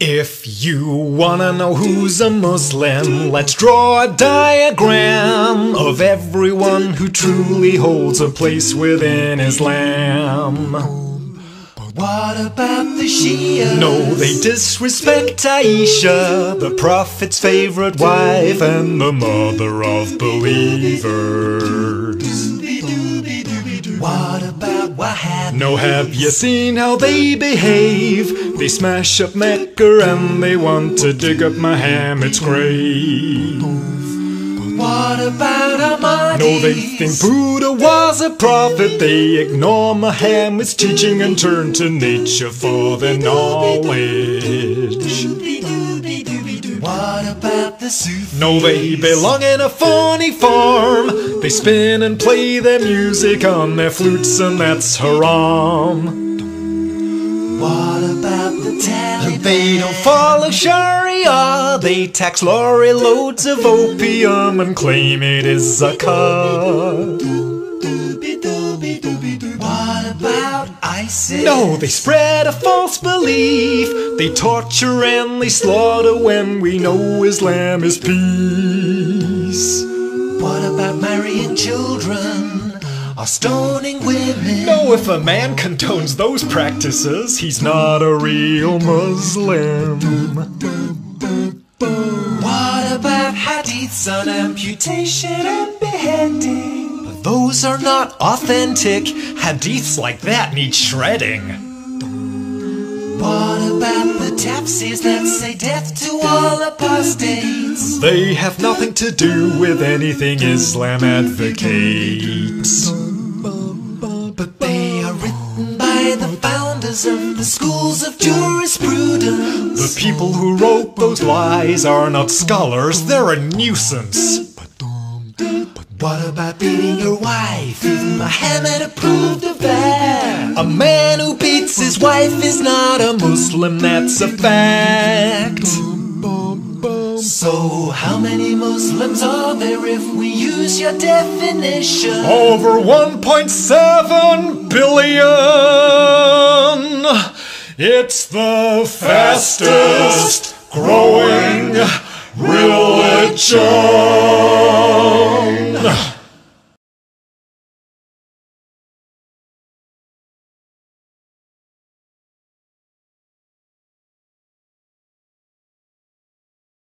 If you wanna know who's a Muslim, let's draw a diagram of everyone who truly holds a place within Islam. But what about the Shia? No, they disrespect Aisha, the Prophet's favorite wife and the mother of believers. What about Wahhabis? No, have you seen how they behave? They smash up Mecca and they want to dig up Muhammad's grave. What about Ahmadis? No, they think Buddha was a prophet. They ignore Muhammad's teaching and turn to nature for their knowledge. What about the Sufis? No, they belong in a funny farm. They spin and play their music on their flutes, and that's haram. What about the Taliban? They don't follow Sharia. They tax lorry loads of opium and claim it is a zakat. No, they spread a false belief. They torture and they slaughter when we know Islam is peace. What about marrying children or stoning women? No, if a man condones those practices, he's not a real Muslim. What about hadiths on amputation and beheading? Those are not authentic. Hadiths like that need shredding. What about the tafsirs that say death to all apostates? They have nothing to do with anything Islam advocates. But they are written by the founders of the schools of jurisprudence. The people who wrote those lies are not scholars, they're a nuisance. What about beating your wife? Even Muhammad approved of that. A man who beats his wife is not a Muslim, that's a fact. So, how many Muslims are there if we use your definition? Over 1.7 billion! It's the fastest growing religion!